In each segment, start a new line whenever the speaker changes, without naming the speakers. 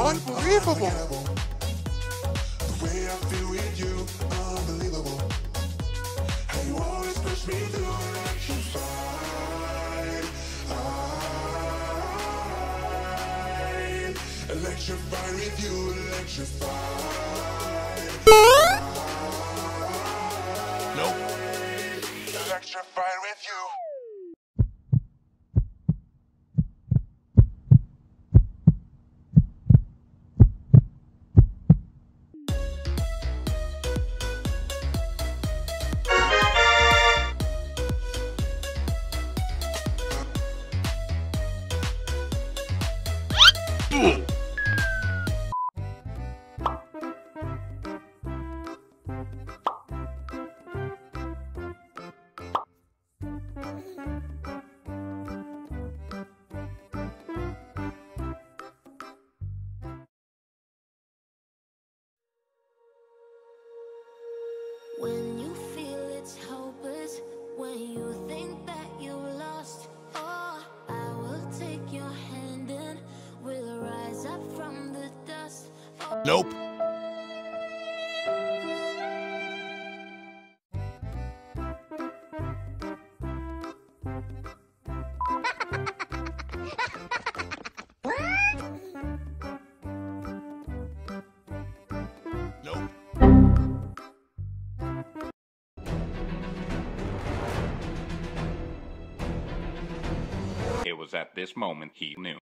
Unbelievable.
The way I feel with you, unbelievable. And you always push me through electrified. I'm electrified with you, electrified.
Nope.
Electrified with you.
Nope.
It was at this moment he knew.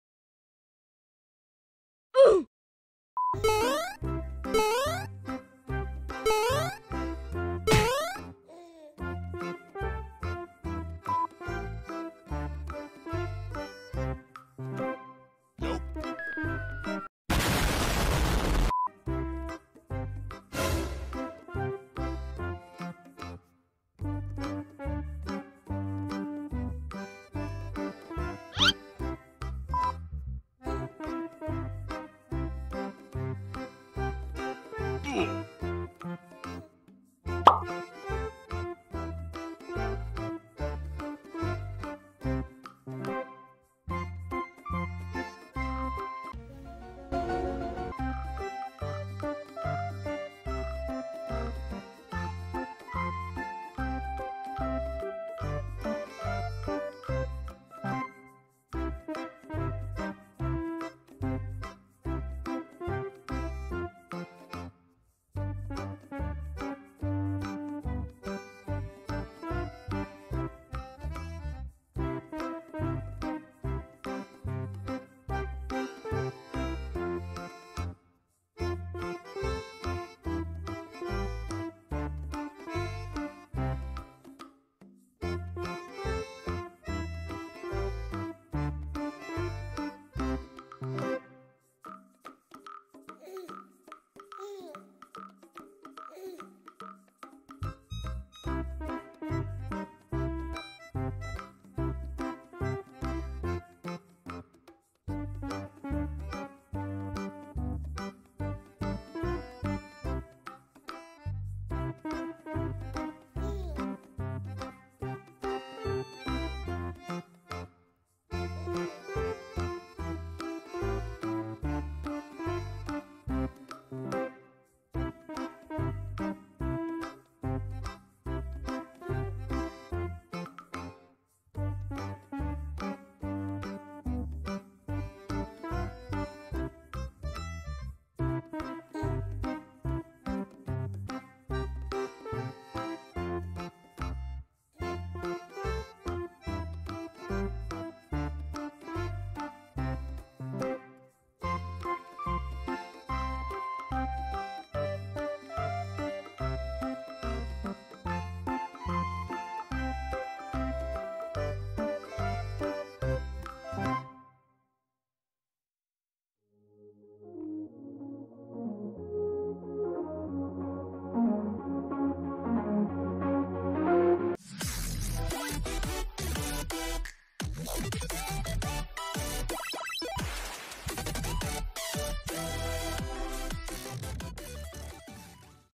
Ugh.